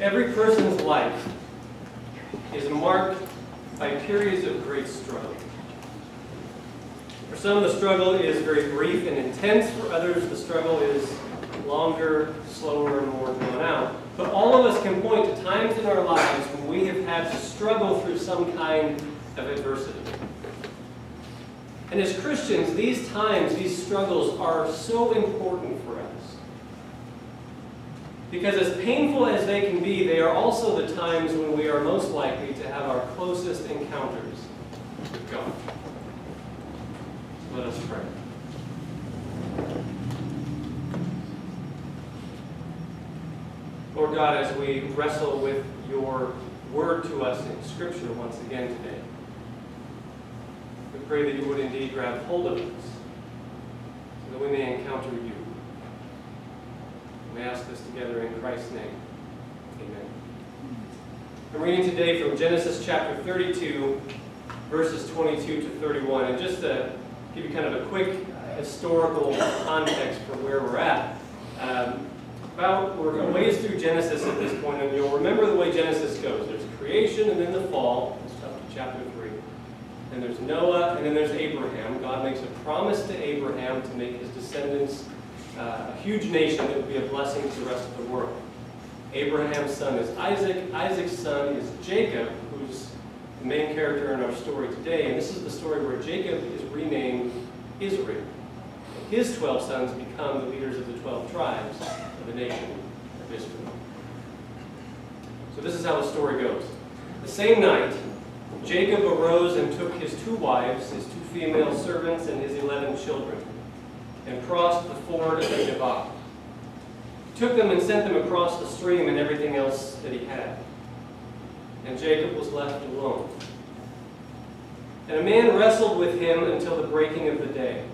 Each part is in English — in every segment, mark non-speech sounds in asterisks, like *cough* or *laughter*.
Every person's life is marked by periods of great struggle. For some, the struggle is very brief and intense. For others, the struggle is longer, slower, and more drawn out. But all of us can point to times in our lives when we have had to struggle through some kind of adversity. And as Christians, these times, these struggles are so important. Because as painful as they can be, they are also the times when we are most likely to have our closest encounters with God. Let us pray. Lord God, as we wrestle with your word to us in Scripture once again today, we pray that you would indeed grab hold of us so that we may encounter you. We ask this together in Christ's name. Amen. I'm reading today from Genesis chapter 32, verses 22 to 31. And just to give you kind of a quick historical context for where we're at. Um, about, we're a ways through Genesis at this point, and you'll remember the way Genesis goes. There's creation and then the fall. Up to chapter 3. And there's Noah, and then there's Abraham. God makes a promise to Abraham to make his descendants uh, a huge nation that would be a blessing to the rest of the world. Abraham's son is Isaac. Isaac's son is Jacob, who's the main character in our story today. And this is the story where Jacob is renamed Israel. His 12 sons become the leaders of the 12 tribes of the nation of Israel. So this is how the story goes. The same night, Jacob arose and took his two wives, his two female servants, and his eleven children, and crossed the ford of the Jabbok. Took them and sent them across the stream and everything else that he had. And Jacob was left alone. And a man wrestled with him until the breaking of the day.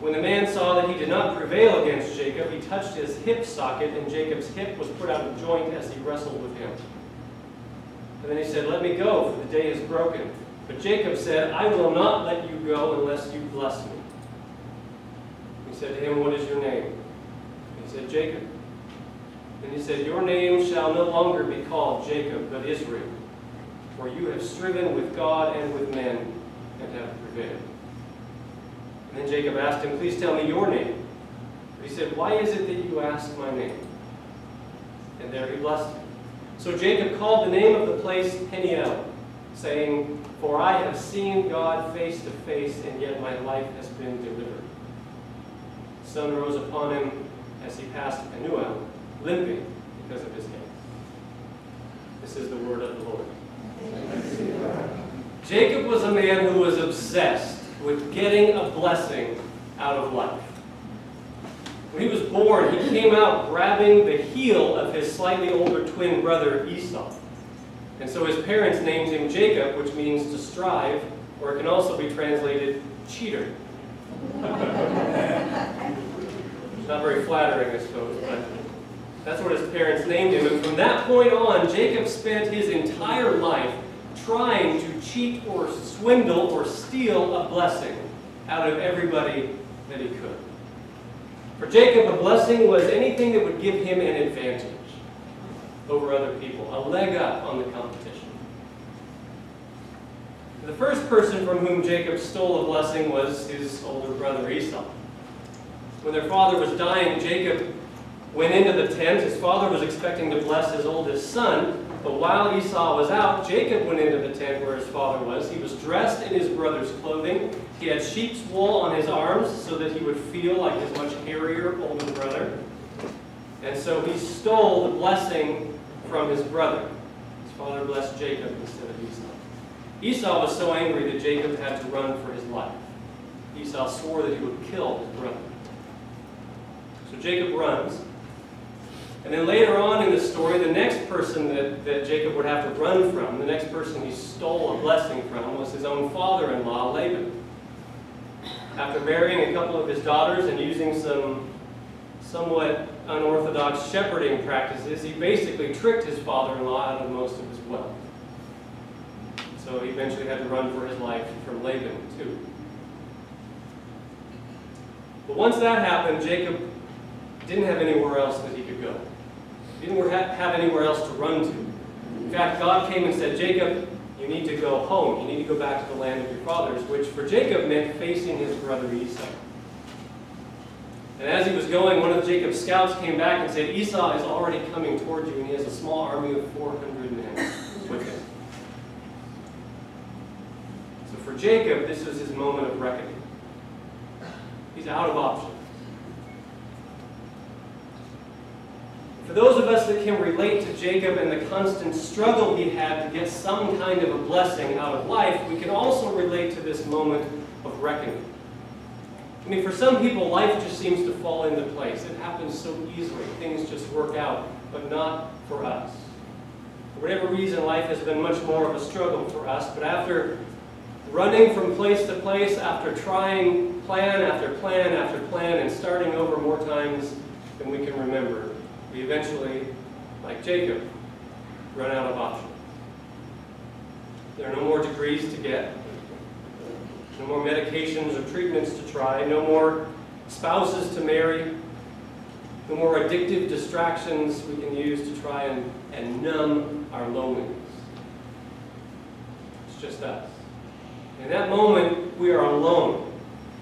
When the man saw that he did not prevail against Jacob, he touched his hip socket, and Jacob's hip was put out of joint as he wrestled with him. And then he said, Let me go, for the day is broken. But Jacob said, I will not let you go unless you bless me. He said to him, What is your name? He said, Jacob. And he said, Your name shall no longer be called Jacob, but Israel, for you have striven with God and with men and have prevailed. And then Jacob asked him, Please tell me your name. But he said, Why is it that you ask my name? And there he blessed him. So Jacob called the name of the place Peniel, saying, For I have seen God face to face, and yet my life has been delivered. Sun rose upon him as he passed Penuel, limping because of his hand. This is the word of the Lord. Jacob was a man who was obsessed with getting a blessing out of life. When he was born, he came out grabbing the heel of his slightly older twin brother Esau. And so his parents named him Jacob, which means to strive, or it can also be translated cheater. Not very flattering, I suppose, but that's what his parents named him. And from that point on, Jacob spent his entire life trying to cheat or swindle or steal a blessing out of everybody that he could. For Jacob, a blessing was anything that would give him an advantage over other people, a leg up on the competition. The first person from whom Jacob stole a blessing was his older brother Esau. When their father was dying, Jacob went into the tent. His father was expecting to bless his oldest son, but while Esau was out, Jacob went into the tent where his father was. He was dressed in his brother's clothing. He had sheep's wool on his arms so that he would feel like his much hairier older brother. And so he stole the blessing from his brother. His father blessed Jacob instead of Esau. Esau was so angry that Jacob had to run for his life. Esau swore that he would kill his brother. So Jacob runs. And then later on in the story, the next person that, that Jacob would have to run from, the next person he stole a blessing from, was his own father-in-law, Laban. After marrying a couple of his daughters and using some somewhat unorthodox shepherding practices, he basically tricked his father-in-law out of most of his wealth. So he eventually had to run for his life from Laban, too. But once that happened, Jacob didn't have anywhere else that he could go. He didn't have anywhere else to run to. In fact, God came and said, Jacob, you need to go home. You need to go back to the land of your fathers, which for Jacob meant facing his brother Esau. And as he was going, one of Jacob's scouts came back and said, Esau is already coming toward you, and he has a small army of 400 men with him. So for Jacob, this was his moment of reckoning. He's out of options. For those of us that can relate to Jacob and the constant struggle he had to get some kind of a blessing out of life, we can also relate to this moment of reckoning. I mean, for some people, life just seems to fall into place. It happens so easily. Things just work out, but not for us. For whatever reason, life has been much more of a struggle for us, but after running from place to place, after trying plan after plan after plan and starting over more times than we can remember, we eventually, like Jacob, run out of options. There are no more degrees to get, no more medications or treatments to try, no more spouses to marry, no more addictive distractions we can use to try and, and numb our loneliness. It's just us. In that moment, we are alone.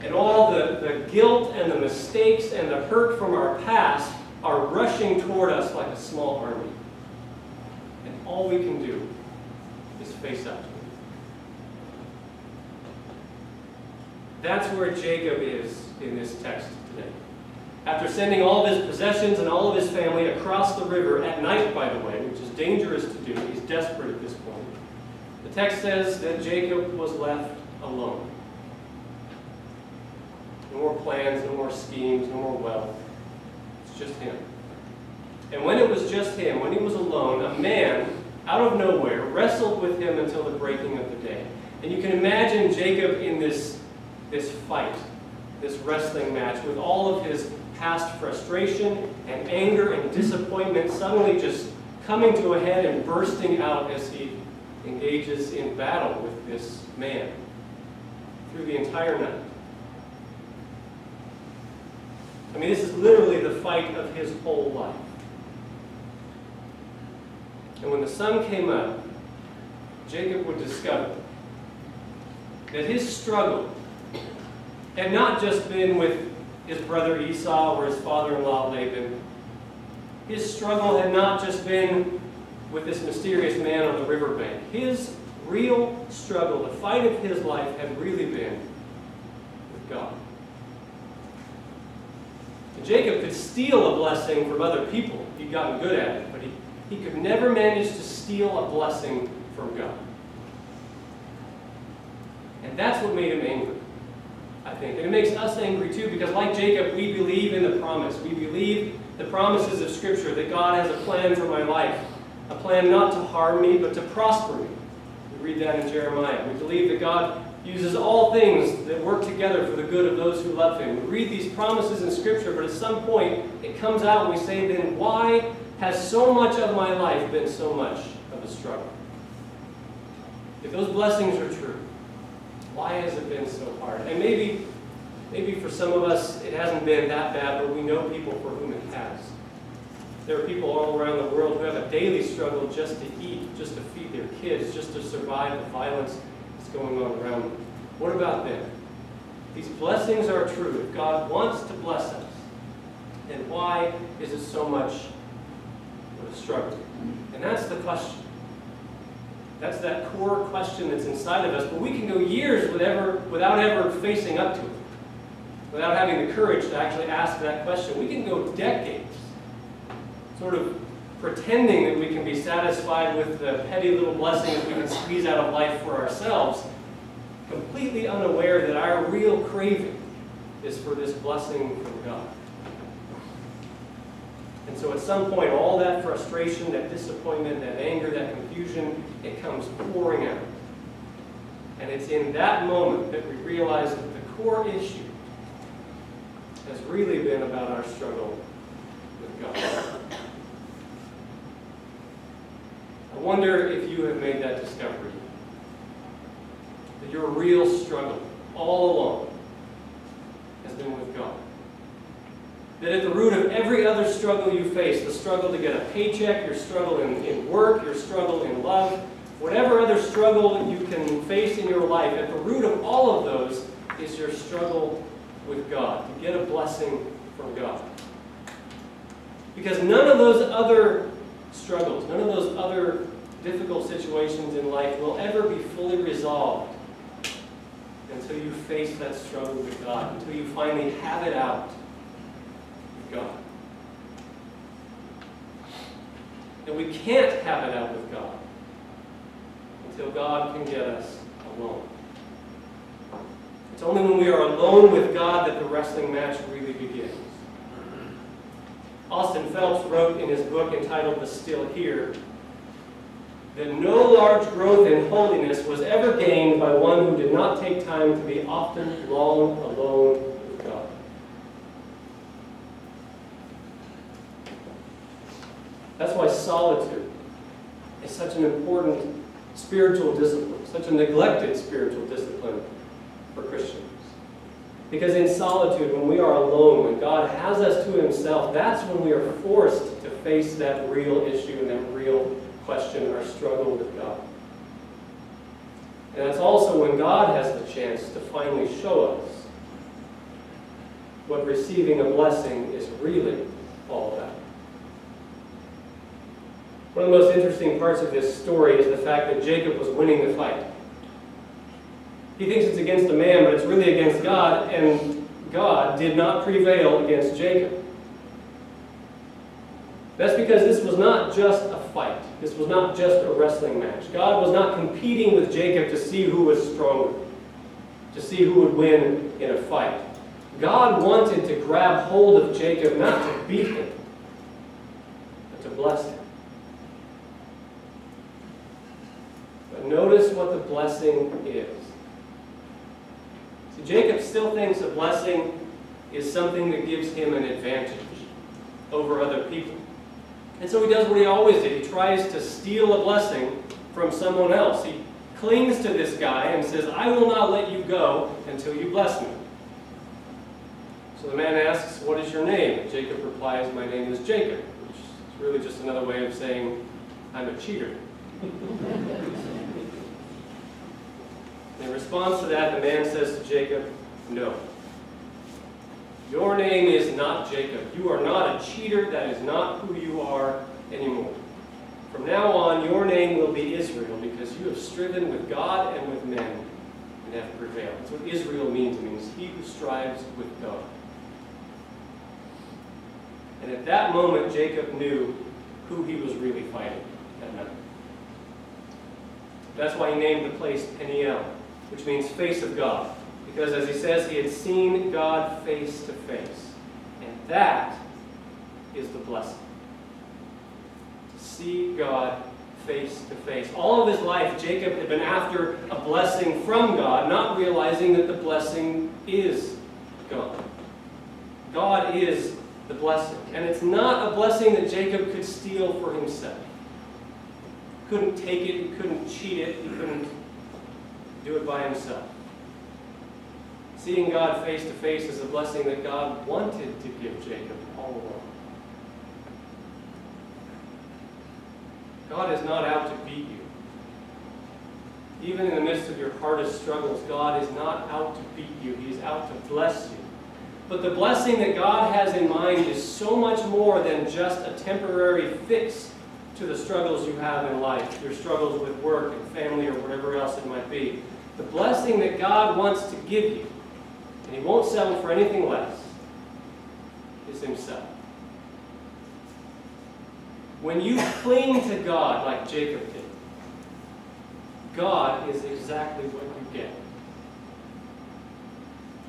And all the, the guilt and the mistakes and the hurt from our past are rushing toward us like a small army. And all we can do is face up to it. That's where Jacob is in this text today. After sending all of his possessions and all of his family across the river at night, by the way, which is dangerous to do, he's desperate at this point. The text says that Jacob was left alone. No more plans, no more schemes, no more wealth just him. And when it was just him, when he was alone, a man out of nowhere wrestled with him until the breaking of the day. And you can imagine Jacob in this, this fight, this wrestling match, with all of his past frustration and anger and disappointment suddenly just coming to a head and bursting out as he engages in battle with this man through the entire night. I mean, this is literally the fight of his whole life. And when the sun came up, Jacob would discover that his struggle had not just been with his brother Esau or his father-in-law Laban. His struggle had not just been with this mysterious man on the riverbank. His real struggle, the fight of his life, had really been with God. Jacob could steal a blessing from other people. He'd gotten good at it, but he, he could never manage to steal a blessing from God. And that's what made him angry, I think. And it makes us angry too, because like Jacob, we believe in the promise. We believe the promises of Scripture that God has a plan for my life, a plan not to harm me, but to prosper me. We read that in Jeremiah. We believe that God uses all things that work together for the good of those who love him. We read these promises in Scripture, but at some point it comes out and we say, then why has so much of my life been so much of a struggle? If those blessings are true, why has it been so hard? And maybe, maybe for some of us it hasn't been that bad, but we know people for whom it has. There are people all around the world who have a daily struggle just to eat, just to feed their kids, just to survive the violence going on around them. What about them? These blessings are true. If God wants to bless us, then why is it so much of a struggle? And that's the question. That's that core question that's inside of us. But we can go years without ever facing up to it, without having the courage to actually ask that question. We can go decades sort of pretending that we can be satisfied with the petty little blessings we can squeeze out of life for ourselves, completely unaware that our real craving is for this blessing from God. And so at some point, all that frustration, that disappointment, that anger, that confusion, it comes pouring out. And it's in that moment that we realize that the core issue has really been about our struggle with God. I wonder if you have made that discovery. That your real struggle all along has been with God. That at the root of every other struggle you face, the struggle to get a paycheck, your struggle in, in work, your struggle in love, whatever other struggle you can face in your life, at the root of all of those is your struggle with God, to get a blessing from God. Because none of those other struggles, none of those other difficult situations in life will ever be fully resolved until you face that struggle with God, until you finally have it out with God. And we can't have it out with God until God can get us alone. It's only when we are alone with God that the wrestling match really begins. Austin Phelps wrote in his book entitled The Still Hour that no large growth in holiness was ever gained by one who did not take time to be often long alone with God. That's why solitude is such an important spiritual discipline, such a neglected spiritual discipline for Christians. Because in solitude, when we are alone, when God has us to Himself, that's when we are forced to face that real issue and that real question, our struggle with God. And that's also when God has the chance to finally show us what receiving a blessing is really all about. One of the most interesting parts of this story is the fact that Jacob was winning the fight. He thinks it's against a man, but it's really against God, and God did not prevail against Jacob. That's because this was not just a fight. This was not just a wrestling match. God was not competing with Jacob to see who was stronger, to see who would win in a fight. God wanted to grab hold of Jacob not to beat him, but to bless him. But notice what the blessing is. See, Jacob still thinks a blessing is something that gives him an advantage over other people. And so he does what he always did. He tries to steal a blessing from someone else. He clings to this guy and says, I will not let you go until you bless me. So the man asks, What is your name? Jacob replies, My name is Jacob, which is really just another way of saying, I'm a cheater. *laughs* In response to that, the man says to Jacob, No. Your name is not Jacob. You are not a cheater. That is not who you are anymore. From now on, your name will be Israel because you have striven with God and with men and have prevailed. That's what Israel means. It means he who strives with God. And at that moment, Jacob knew who he was really fighting that night. That's why he named the place Peniel, which means face of God. Because as he says, he had seen God face to face. And that is the blessing. To see God face to face. All of his life, Jacob had been after a blessing from God, not realizing that the blessing is God. God is the blessing. And it's not a blessing that Jacob could steal for himself. He couldn't take it, he couldn't cheat it, he couldn't do it by himself. Seeing God face to face is a blessing that God wanted to give Jacob all along. God is not out to beat you. Even in the midst of your hardest struggles, God is not out to beat you. He is out to bless you. But the blessing that God has in mind is so much more than just a temporary fix to the struggles you have in life, your struggles with work and family or whatever else it might be. The blessing that God wants to give you and he won't settle for anything less, is himself. When you cling to God like Jacob did, God is exactly what you get.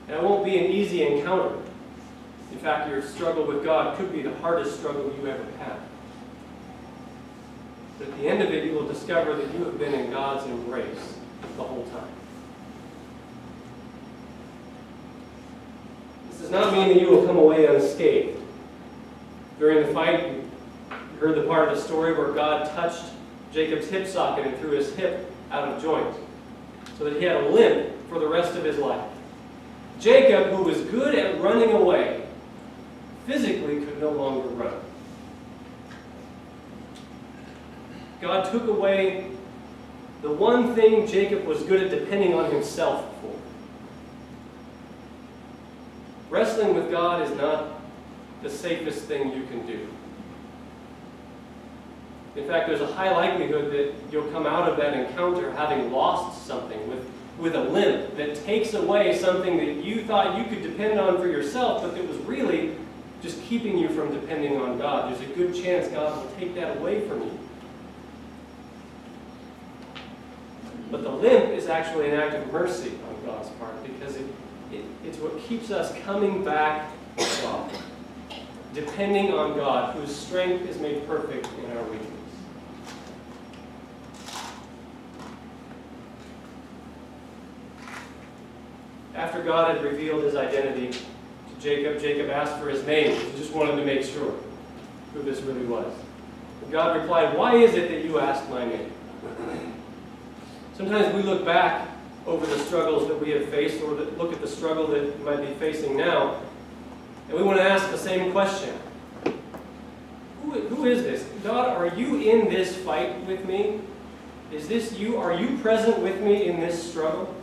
And it won't be an easy encounter. In fact, your struggle with God could be the hardest struggle you ever had. But at the end of it, you will discover that you have been in God's embrace the whole time. Not mean that you will come away unscathed. During the fight, you heard the part of the story where God touched Jacob's hip socket and threw his hip out of joint so that he had a limp for the rest of his life. Jacob, who was good at running away, physically could no longer run. God took away the one thing Jacob was good at depending on himself for. Wrestling with God is not the safest thing you can do. In fact, there's a high likelihood that you'll come out of that encounter having lost something with, with a limp that takes away something that you thought you could depend on for yourself, but that was really just keeping you from depending on God. There's a good chance God will take that away from you. But the limp is actually an act of mercy on God's part because it, it, it's what keeps us coming back to God, depending on God, whose strength is made perfect in our weakness. After God had revealed his identity to Jacob, Jacob asked for his name. He just wanted to make sure who this really was. God replied, Why is it that you ask my name? Sometimes we look back over the struggles that we have faced or look at the struggle that we might be facing now, and we want to ask the same question. Who, who is this? God, are you in this fight with me? Is this you? Are you present with me in this struggle?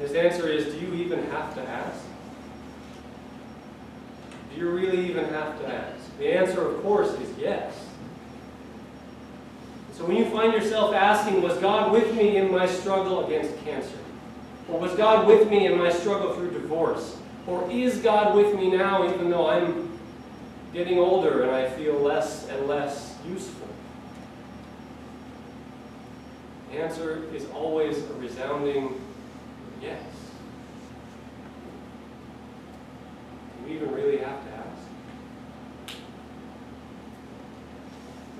His answer is, do you even have to ask? Do you really even have to ask? The answer, of course, is yes. So when you find yourself asking, was God with me in my struggle against cancer? Or was God with me in my struggle through divorce? Or is God with me now even though I'm getting older and I feel less and less useful? The answer is always a resounding yes. Do we even really have to